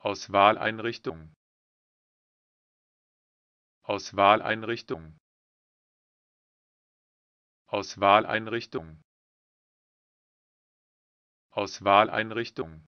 Auswahleinrichtung Auswahleinrichtung Auswahleinrichtung Auswahleinrichtung